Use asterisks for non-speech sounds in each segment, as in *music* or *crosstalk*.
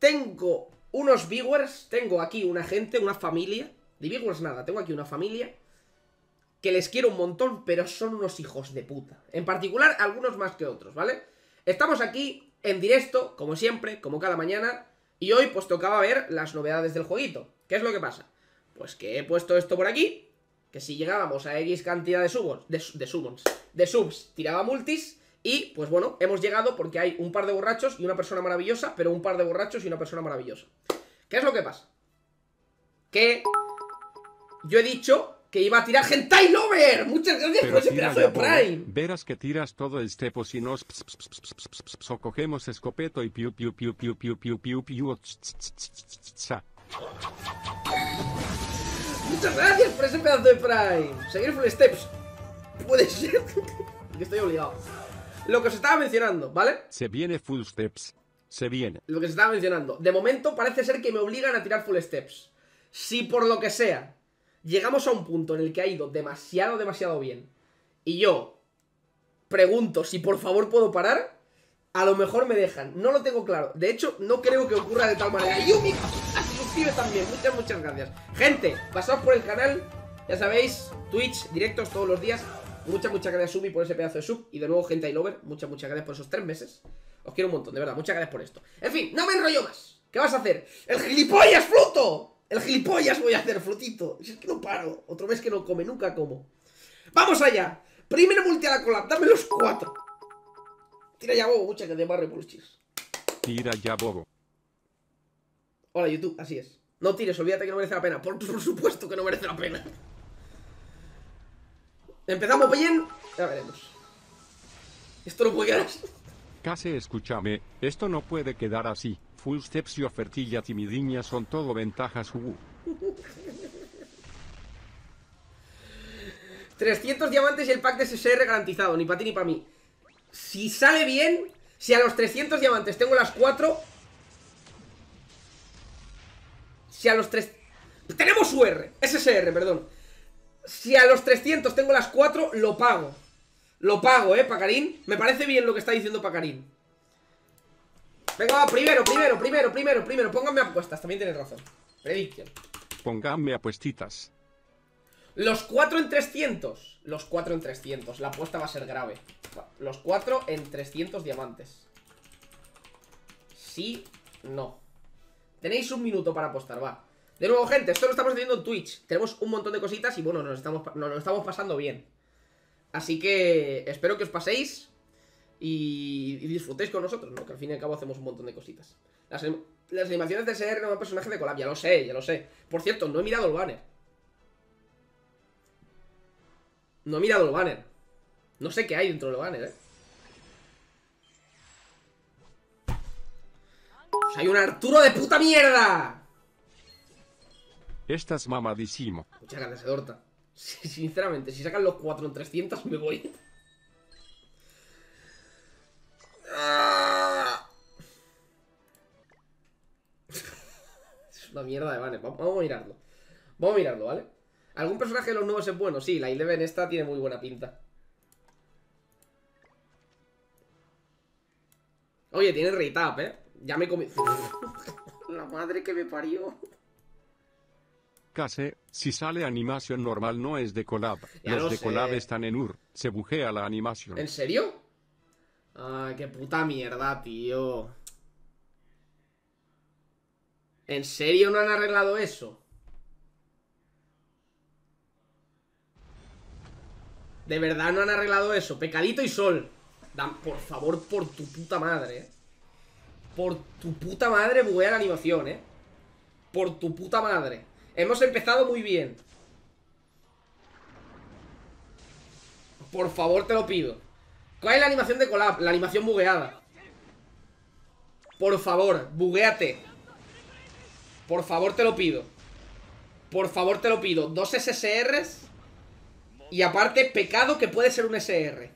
tengo unos viewers, tengo aquí una gente, una familia. De viewers nada, tengo aquí una familia que les quiero un montón, pero son unos hijos de puta. En particular, algunos más que otros, ¿vale? Estamos aquí en directo, como siempre, como cada mañana, y hoy pues tocaba ver las novedades del jueguito. ¿Qué es lo que pasa? Pues que he puesto esto por aquí, que si llegábamos a X cantidad de subs, de, de subs, de subs, tiraba multis, y pues bueno, hemos llegado porque hay un par de borrachos y una persona maravillosa, pero un par de borrachos y una persona maravillosa. ¿Qué es lo que pasa? Que yo he dicho que iba a tirar Hentai Lover. Muchas gracias por ese pedazo de Prime. Verás que tiras todo el stepo si nos o cogemos escopeto y piu piu piu piu piu piu piu piu Muchas gracias por ese pedazo de Prime. Seguir full steps. Puede ser. *laughs* que estoy obligado. Lo que os estaba mencionando, ¿vale? Se viene full steps. Se viene. Lo que se estaba mencionando. De momento parece ser que me obligan a tirar full steps. Si por lo que sea llegamos a un punto en el que ha ido demasiado, demasiado bien y yo pregunto si por favor puedo parar, a lo mejor me dejan. No lo tengo claro. De hecho, no creo que ocurra de tal manera. Yumi, suscribe también. Muchas, muchas gracias. Gente, pasaos por el canal. Ya sabéis, Twitch, directos todos los días. Muchas, muchas gracias, Sumi, por ese pedazo de sub. Y de nuevo, gente I lover. Muchas, muchas gracias por esos tres meses. Os quiero un montón, de verdad. Muchas gracias por esto. En fin, no me enrollo más. ¿Qué vas a hacer? ¡El gilipollas, fruto! El gilipollas voy a hacer, frutito. Si es que no paro. Otro mes que no come, nunca como. ¡Vamos allá! Primero multi a la collab. Dame los cuatro. Tira ya bobo, muchas gracias, barre por Tira ya bobo. Hola, YouTube, así es. No tires, olvídate que no merece la pena. Por, por supuesto que no merece la pena. Empezamos bien. Ya veremos. Esto no puede quedar así. Casi escúchame, esto no puede quedar así. Full steps y ofertilla timidiña son todo ventajas. Uh. 300 diamantes y el pack de SSR garantizado, ni para ti ni para mí. Si sale bien, si a los 300 diamantes tengo las 4... Si a los 3... Tenemos UR, SSR, perdón. Si a los 300 tengo las 4, lo pago. Lo pago, ¿eh, Pacarín? Me parece bien lo que está diciendo Pacarín. Venga, va, primero, primero, primero, primero, primero. Pónganme apuestas, también tienes razón. Prediction. Pónganme apuestitas. Los 4 en 300. Los 4 en 300. La apuesta va a ser grave. Los 4 en 300 diamantes. Sí, no. Tenéis un minuto para apostar, va. De nuevo, gente, esto lo estamos haciendo en Twitch. Tenemos un montón de cositas y bueno, nos estamos, nos lo estamos pasando bien. Así que espero que os paséis y, disfrutéis con nosotros, ¿no? Que al fin y al cabo hacemos un montón de cositas. Las, animaciones de ser nuevo personaje de Collab, ya lo sé, ya lo sé. Por cierto, no he mirado el banner. No he mirado el banner. No sé qué hay dentro del banner, ¿eh? Pues hay un Arturo de puta mierda. Estás mamadísimo. Muchas gracias, Edorta. Sinceramente, si sacan los 4 en 300 me voy. es una mierda de banner. Vamos a mirarlo. Vamos a mirarlo, ¿vale? ¿Algún personaje de los nuevos es bueno? Sí, la Eleven esta tiene muy buena pinta. Oye, tiene retap, ¿eh? Ya me comí... *laughs* la madre que me parió. Case, si sale animación normal no es de collab. Los de collab están en UR. Se bujea la animación. ¿En serio? Ay, qué puta mierda, tío. ¿En serio no han arreglado eso? De verdad no han arreglado eso. Pecadito y sol. Dan, por favor, por tu puta madre, eh. Por tu puta madre buguea la animación, eh. Por tu puta madre. Hemos empezado muy bien. Por favor, te lo pido. ¿Cuál es la animación de collab? La animación bugueada. Por favor, bugueate. Por favor, te lo pido. Por favor, te lo pido. Dos SSRs. Y aparte, pecado que puede ser un SR.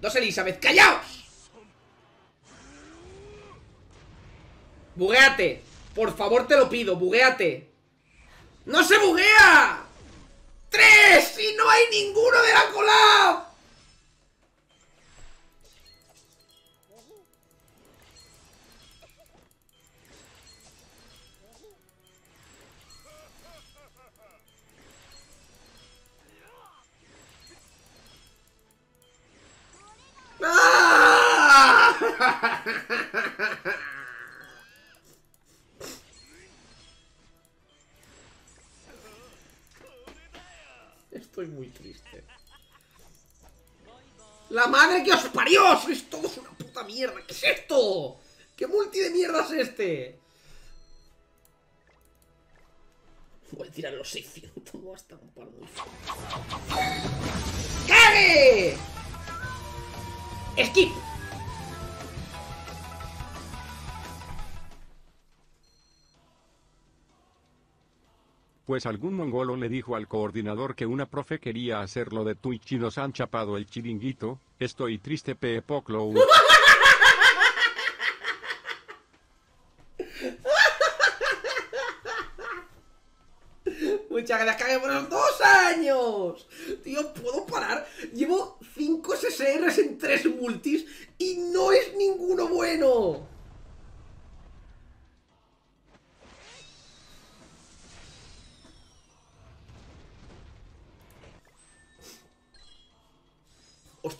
Dos Elizabeth. ¡Callaos! Bugueate. Por favor, te lo pido. Bugueate. ¡No se buguea! ¡Tres! ¡Y no hay ninguno de la cola. ¡Ah! *laughs* Estoy muy triste. ¡La madre que os parió! ¡Sois todos una puta mierda! ¿Qué es esto? ¿Qué multi de mierda es este? Voy a tirar los 600, no hasta un par muy ¡Cague! ¡Skip! Pues algún mongolo le dijo al coordinador que una profe quería hacerlo de Twitch y nos han chapado el chiringuito. Estoy triste, P. Poclo. *laughs* Muchas gracias, cague por los dos años. Tío, ¿puedo parar? Llevo 5 SSRs en 3 multis y no es ninguno bueno.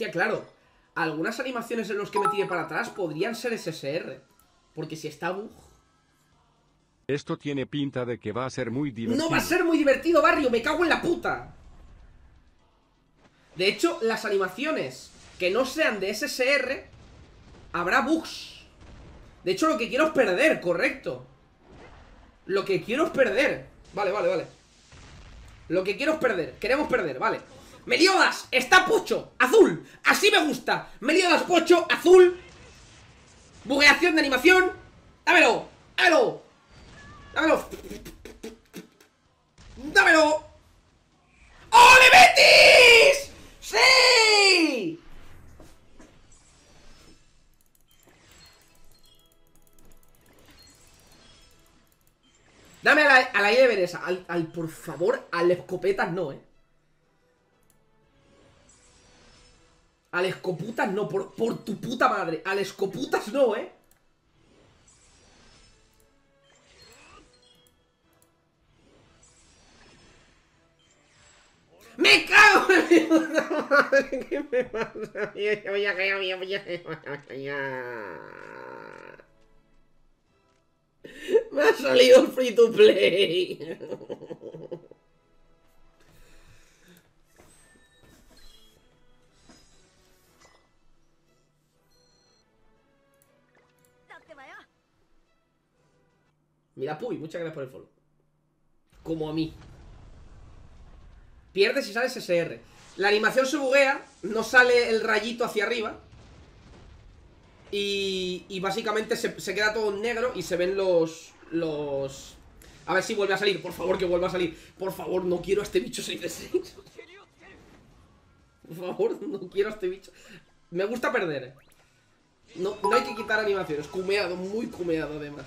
Hostia, claro. Algunas animaciones en los que me tire para atrás podrían ser SSR. Porque si está bug... Esto tiene pinta de que va a ser muy divertido. No va a ser muy divertido, barrio, me cago en la puta. De hecho, las animaciones que no sean de SSR, habrá bugs. De hecho, lo que quiero es perder, correcto. Lo que quiero es perder. Vale, vale, vale. Lo que quiero es perder. Queremos perder, vale. Meliodas, está pocho, azul. Así me gusta. Meliodas, pocho, azul. Bugueación de animación. Dámelo, dámelo. Dámelo. Dámelo. ¡Ole Betis! ¡Sí! Dame a la, a al, por favor, al escopetas no, eh. Al escoputas no, por, por tu puta madre. Al escoputas no, eh. ¡Me cago en puta madre! *laughs* ¿Qué me pasa? Me ha salido el free to play. Puy, muchas gracias por el follow. Como a mí. Pierdes y sales SR. La animación se buguea, no sale el rayito hacia arriba. Y, y básicamente se, queda todo en negro y se ven los, los... A ver si vuelve a salir, por favor que vuelva a salir. Por favor, no quiero a este bicho 6 de 6. Por favor, no quiero a este bicho. Me gusta perder. No, no hay que quitar animaciones. Cumeado, muy cumeado además.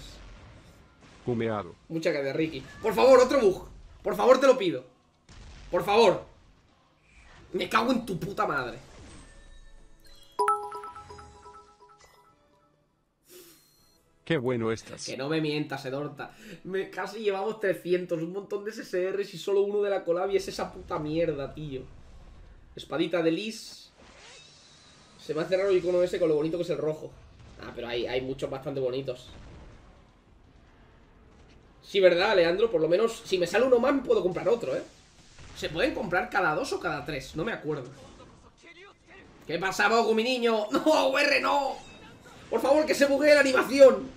Cumeado. Mucha gracias, Ricky. Por favor, otro bug. Por favor, te lo pido. Por favor. Me cago en tu puta madre. Qué bueno estás. Que no me mientas, Edorta. Me, casi llevamos 300, un montón de SSRs y solo uno de la Colabi es esa puta mierda, tío. Espadita de Liz. Se me hace raro el icono ese con lo bonito que es el rojo. Ah, pero hay, hay muchos bastante bonitos. Sí, ¿verdad, Leandro? Por lo menos, si me sale uno más, puedo comprar otro, ¿eh? ¿Se pueden comprar cada dos o cada tres? No me acuerdo. ¿Qué pasa, Bogu, mi niño? *laughs* ¡No, UR, no! Por favor, que se buguee la animación.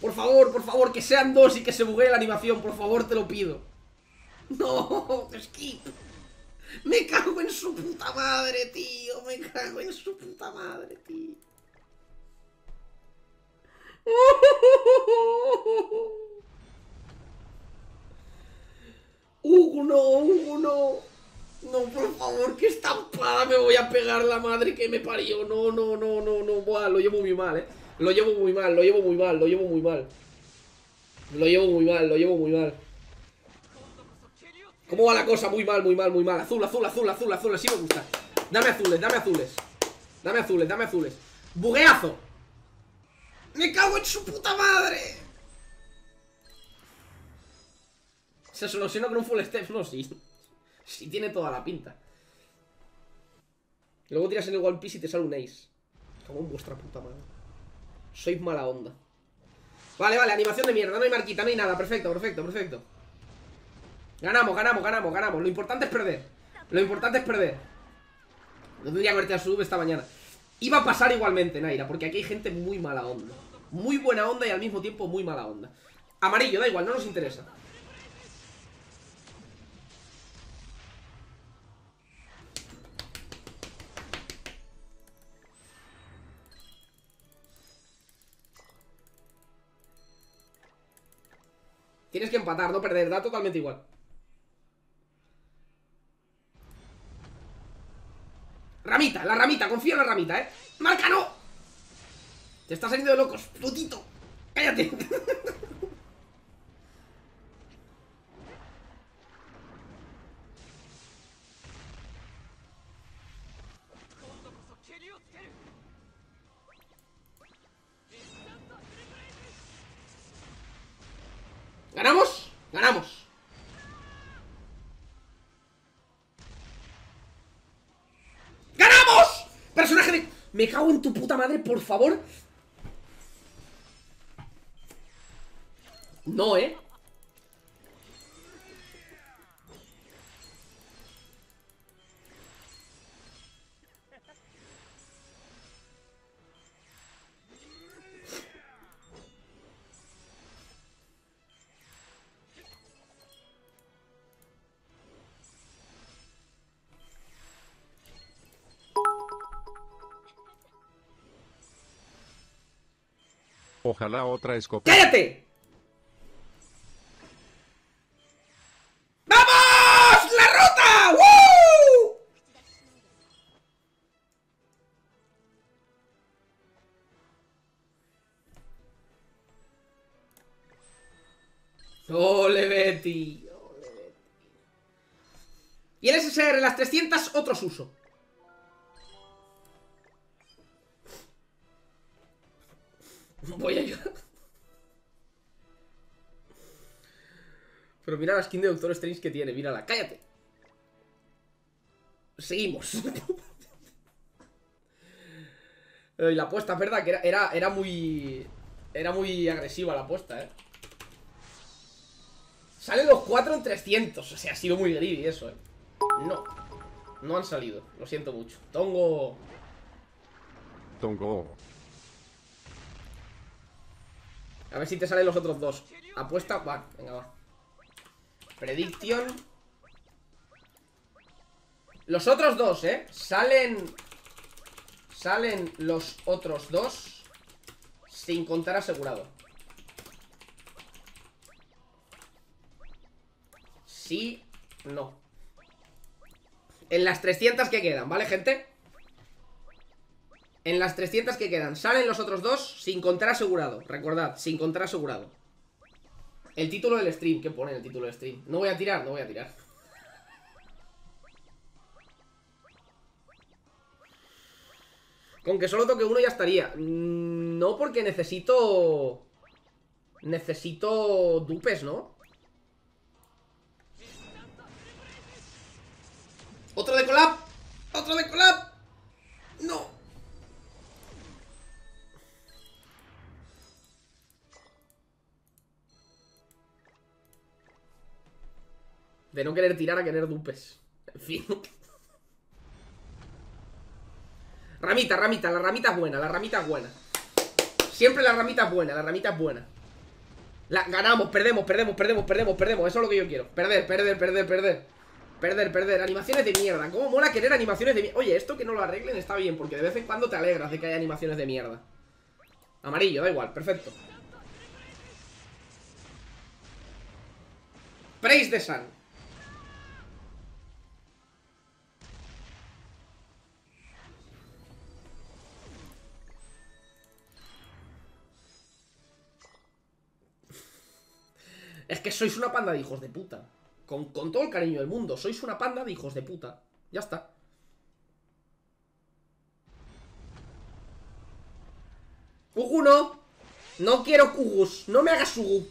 Por favor, por favor, que sean dos y que se buguee la animación. Por favor, te lo pido. No, *laughs* skip. Me cago en su puta madre, tío. Me cago en su puta madre, tío. *laughs* Hugo, no, Hugo, no. No, por favor, que estampada me voy a pegar la madre que me parió. No, no, no, no, no. Buah, lo llevo muy mal, eh. Lo llevo muy mal, lo llevo muy mal, lo llevo muy mal. Lo llevo muy mal, lo llevo muy mal. ¿Cómo va la cosa? Muy mal, muy mal, muy mal. Azul, azul, azul, azul, azul. Así me gusta. Dame azules, dame azules. Dame azules, dame azules. Bugueazo. Me cago en su puta madre. Se soluciona con un full steps, no, sí. Sí tiene toda la pinta. Luego tiras en el One Piece y te sale un Ace. Como vuestra puta madre. Sois mala onda. Vale, vale, animación de mierda, no hay marquita, no hay nada. Perfecto, perfecto, perfecto. Ganamos, ganamos, ganamos, ganamos. Lo importante es perder. Lo importante es perder. No tendría que verte a sub esta mañana. Iba a pasar igualmente, Naira, porque aquí hay gente muy mala onda. Muy buena onda y al mismo tiempo muy mala onda. Amarillo, da igual, no nos interesa. Tienes que empatar, no perder, da totalmente igual. Ramita, la ramita, confía en la ramita, ¿eh? ¡Marca, no! Te está saliendo de locos, putito. Cállate. *laughs* en tu puta madre, por favor. No, ¿eh? Ojalá otra escopeta. ¡Cállate! Voy a ayudar. Pero mira la skin de Doctor Strange que tiene, mírala, cállate. Seguimos. *laughs* y la apuesta, es verdad, que era, era, era muy... Era muy agresiva la apuesta, eh. Salen los 4 en 300. O sea, ha sido muy greedy eso, eh. No. No han salido. Lo siento mucho. Tongo... Tongo. A ver si te salen los otros dos. Apuesta, va, venga, va. Prediction. Los otros dos, ¿eh? Salen... Salen los otros dos sin contar asegurado. Sí, no. En las 300 que quedan, ¿vale, gente? En las 300 que quedan Salen los otros dos sin contar asegurado. Recordad, sin contar asegurado. El título del stream, ¿qué pone el título del stream? No voy a tirar, no voy a tirar. Con que solo toque uno ya estaría. Mm, No porque necesito Necesito dupes, ¿no? Otro de collab Otro de collab De no querer tirar a querer dupes. En fin. Ramita, ramita, la ramita es buena, la ramita es buena. Siempre la ramita es buena, la ramita es buena. La, ganamos, perdemos, perdemos, perdemos, perdemos, perdemos. Eso es lo que yo quiero. Perder, perder, perder, perder. Perder, perder. Animaciones de mierda. ¿Cómo mola querer animaciones de mierda? Oye, esto que no lo arreglen está bien, porque de vez en cuando te alegras de que haya animaciones de mierda. Amarillo, da igual, perfecto. Praise the Sun. Es que sois una panda de hijos de puta. Con, todo el cariño del mundo. Sois una panda de hijos de puta. Ya está. Ugu no. No quiero Kugus. No me hagas Ugu.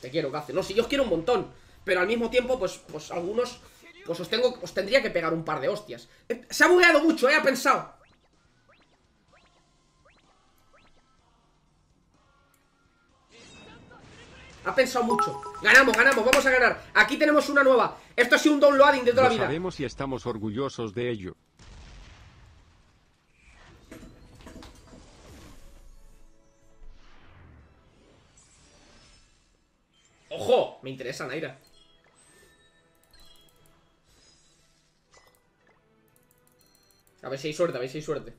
Te quiero, Gace. No, si yo os quiero un montón. Pero al mismo tiempo, pues, pues algunos Pues os, tengo, os tendría que pegar un par de hostias. Eh, Se ha bugueado mucho, eh, ha pensado. Ha pensado mucho. Ganamos, ganamos, vamos a ganar. Aquí tenemos una nueva. Esto ha sido un downloading de toda Lo la vida. sabemos y estamos orgullosos de ello. ¡Ojo! Me interesa, Naira A ver si hay suerte, a ver si hay suerte.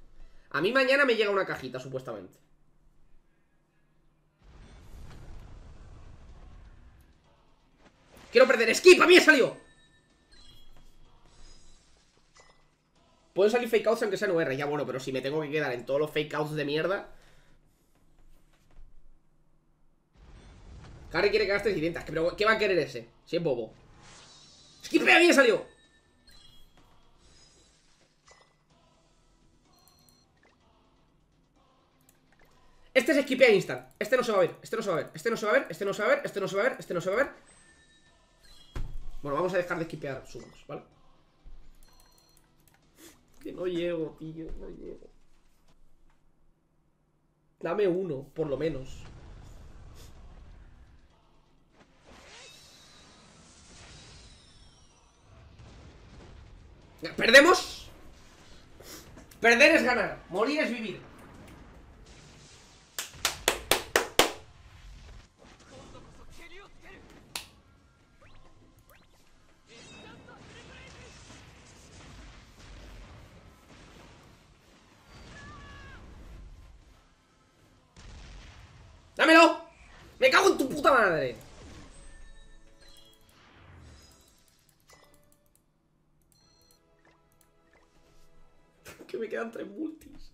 A mí mañana me llega una cajita, supuestamente. Quiero perder skip, a mí me salió. Pueden salir fake outs aunque sean UR Ya bueno, pero si me tengo que quedar en todos los fake outs de mierda. Harry quiere que gastes 500 Pero ¿qué va a querer ese? Si es bobo. Skip, a mí me salió Este es skipea instant. Este no se va a ver, este no se va a ver. Este no se va a ver, este no se va a ver, este no se va a ver. Este no se va a ver. Bueno, vamos a dejar de skipear sumos, ¿vale? Que no llego, tío, no llego. Dame uno, por lo menos. ¿Perdemos? Perder es ganar, morir es vivir puta madre! *laughs* que me quedan tres multis.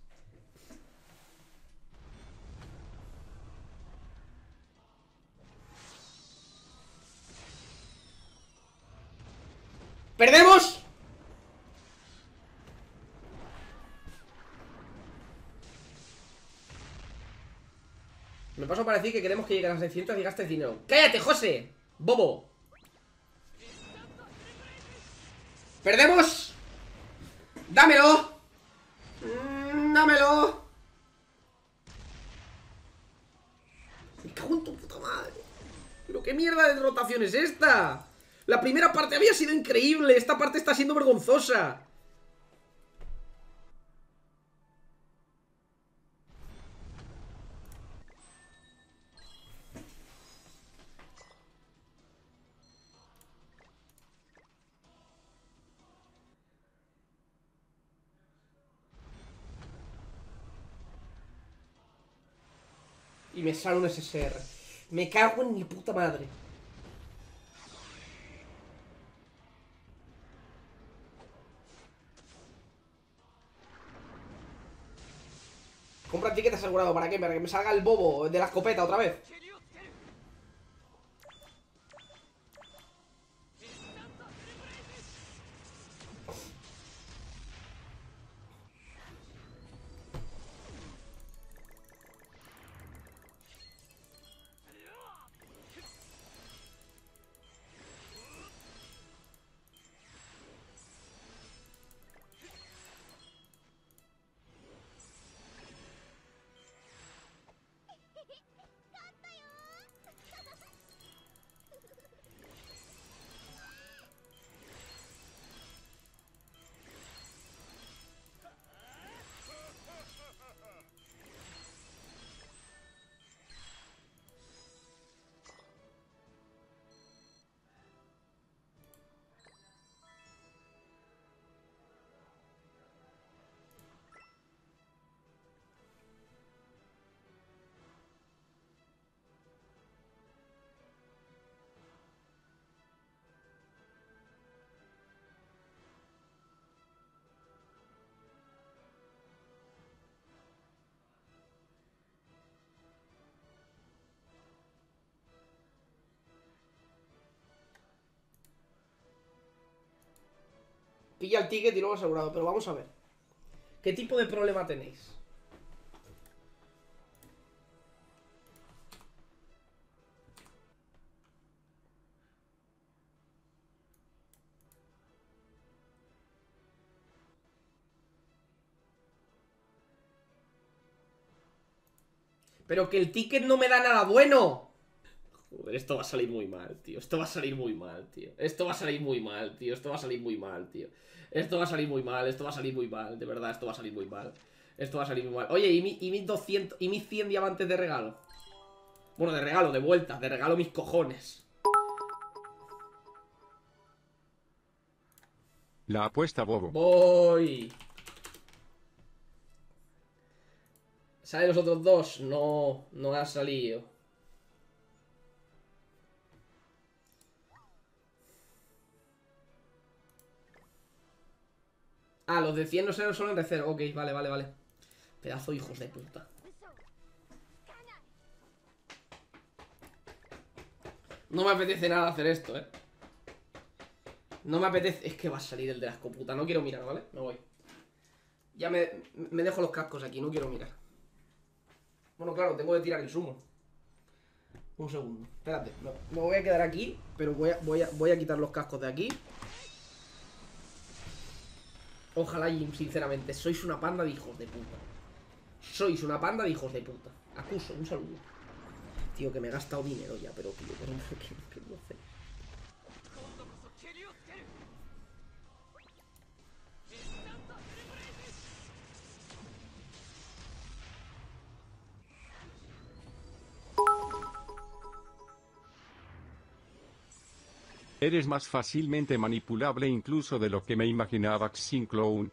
Paso para decir que queremos que lleguen a las 600 y gastes dinero. ¡Cállate, José! ¡Bobo! ¡Perdemos! ¡Dámelo! Mm, ¡Dámelo! Me cago en tu puta madre ¿Pero qué mierda de rotación es esta? La primera parte había sido increíble Esta parte está siendo vergonzosa me sale un SSR Me cago en mi puta madre Compra ticket asegurado, ¿para qué? Para que me salga el bobo de la escopeta otra vez Pilla el ticket y luego asegurado, pero vamos a ver. ¿Qué tipo de problema tenéis? Pero que el ticket no me da nada bueno. Joder, esto va a salir muy mal, tío. Esto va a salir muy mal, tío. Esto va a salir muy mal, tío. Esto va a salir muy mal, tío. Esto va a salir muy mal, esto va a salir muy mal. De verdad, esto va a salir muy mal. Esto va a salir muy mal. Oye, ¿y, mi, y mis 200, y mis 100 diamantes de regalo? Bueno, de regalo, de vuelta. De regalo mis cojones. La apuesta bobo. Voy. ¿Salen los otros dos? No, no ha salido. Ah, los de 100 no serán solo en de 0. Ok, vale, vale, vale. Pedazo hijos de puta. No me apetece nada hacer esto, eh. No me apetece... Es que va a salir el de la escoputa. No quiero mirar, ¿vale? Me voy. Ya me, me dejo los cascos aquí. No quiero mirar. Bueno, claro, tengo que tirar el sumo. Un segundo. Espérate. Me voy a quedar aquí, pero voy a, voy, a, voy a quitar los cascos de aquí. Ojalá, Jim, sinceramente. Sois una panda de hijos de puta. Sois una panda de hijos de puta. Acuso, un saludo. Tío, que me he gastado dinero ya, pero tío, ¿qué? Eres más fácilmente manipulable incluso de lo que me imaginaba sin clone.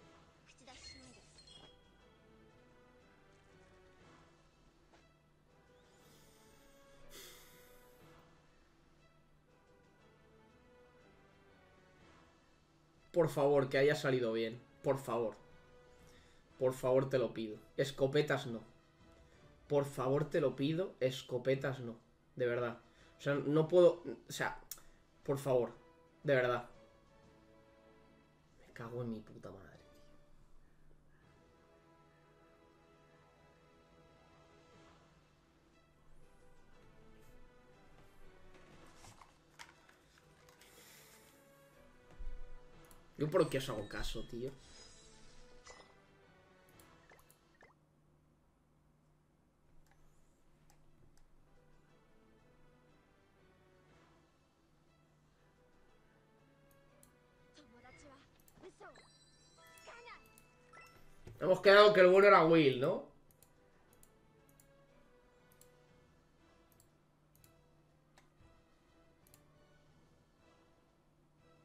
Por favor, que haya salido bien. Por favor. Por favor, te lo pido. Escopetas no. Por favor, te lo pido. Escopetas no. De verdad. O sea, no puedo... O sea, por favor. De verdad. Me cago en mi puta madre. Yo por qué os hago caso, tío. Hemos quedado que el bueno era Will, ¿no?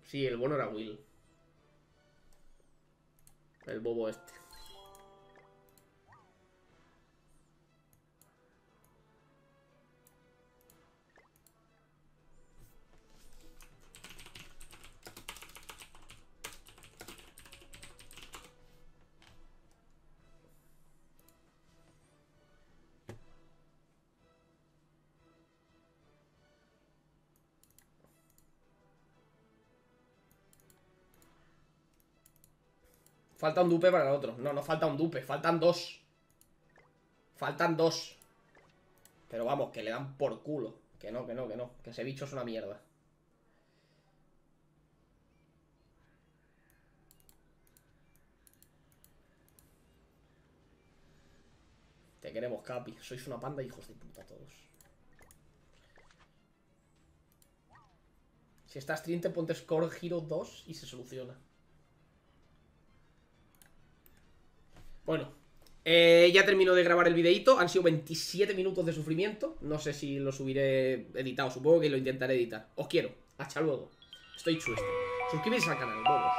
Sí, el bueno era Will. El bobo este. Falta un dupe para el otro. No, no falta un dupe, faltan dos. Faltan dos. Pero vamos, que le dan por culo. Que no, que no, que no. Que ese bicho es una mierda. Te queremos, Capi. Sois una panda, hijos de puta todos. Si estás triste, ponte Score Hero 2 y se soluciona. Bueno, eh, ya termino de grabar el videito. Han sido 27 minutos de sufrimiento. No sé si lo subiré editado. Supongo que lo intentaré editar. Os quiero. Hasta luego. Estoy chuesto. Suscribiros al canal, bobos.